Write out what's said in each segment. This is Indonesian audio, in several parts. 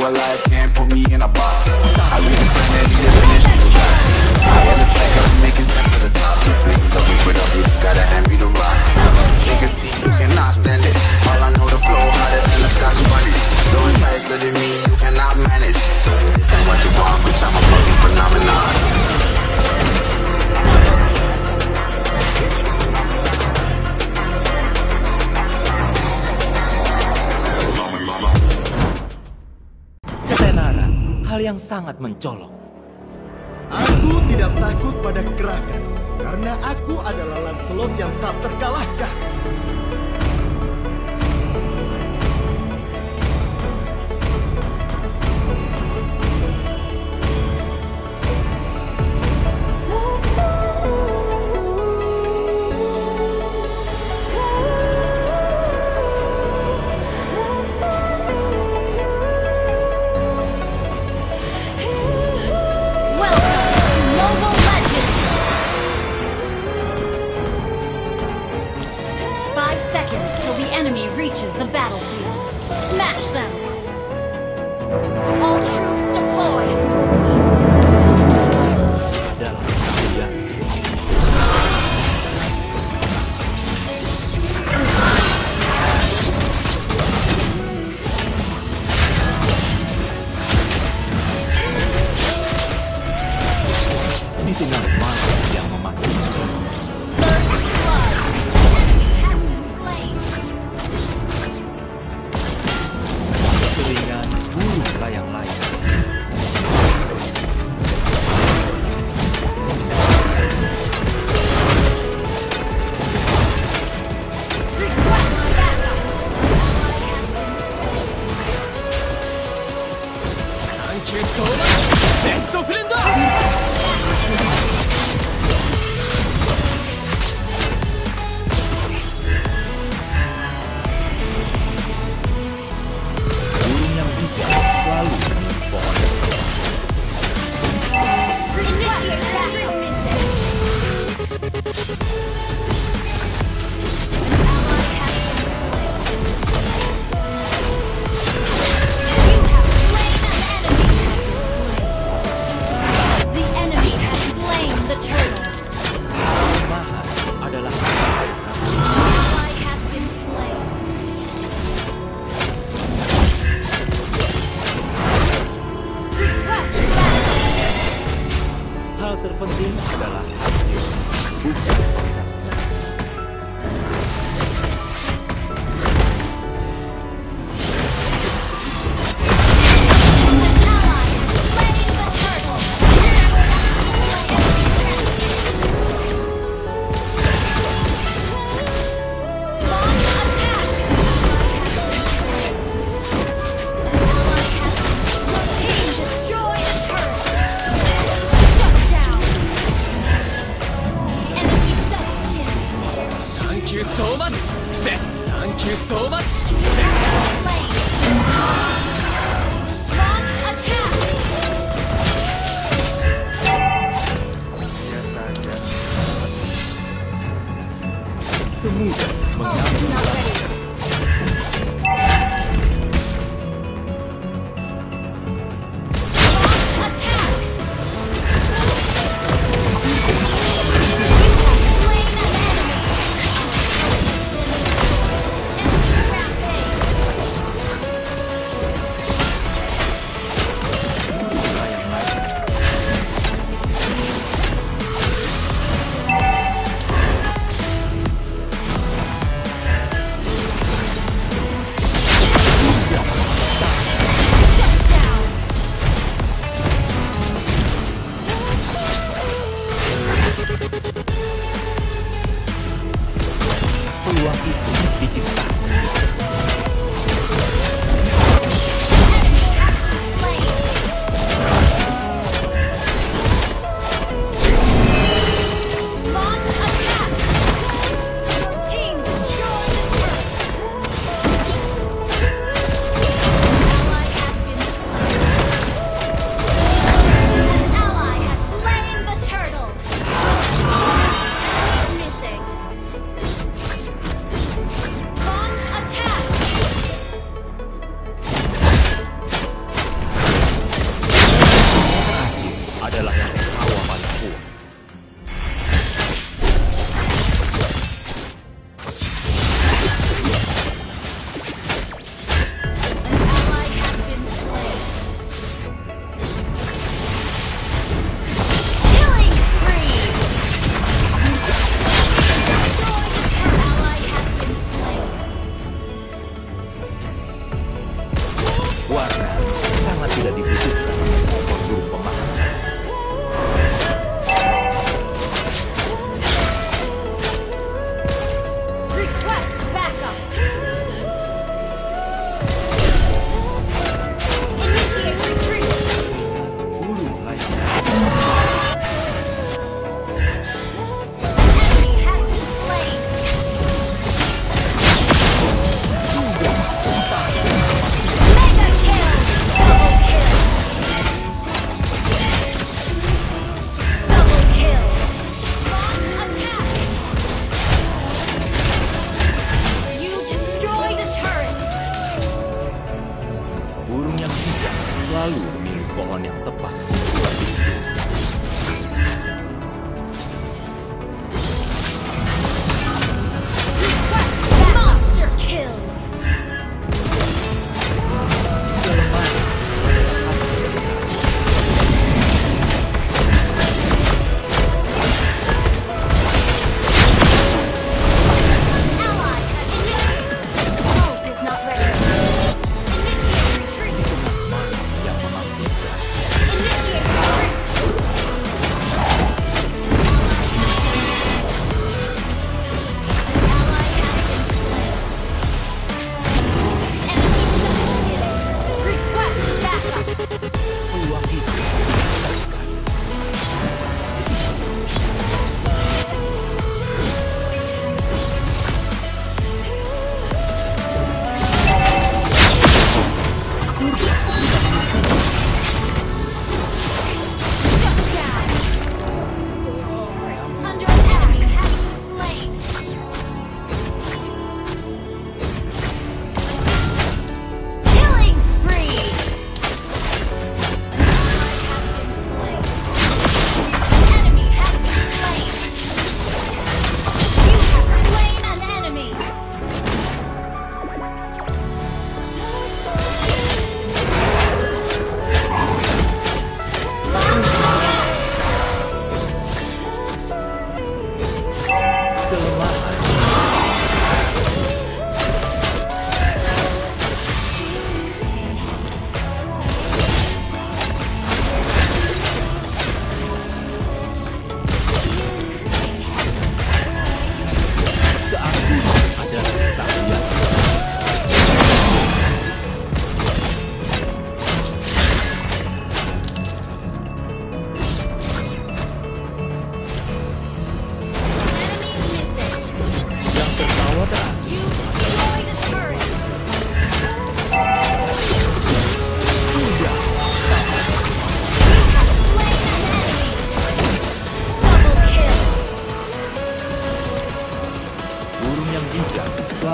a life can't put me in a box. I live hal yang sangat mencolok. Aku tidak takut pada Kraken, karena aku adalah Lancelot yang tak terkalahkan. Smash them! All 級相馬ベストフレンド terpenting adalah hasil, bukan warna sangat tidak dibutuhkan. burung yang tidak selalu memilih pohon yang tepat.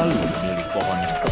Ini pohon.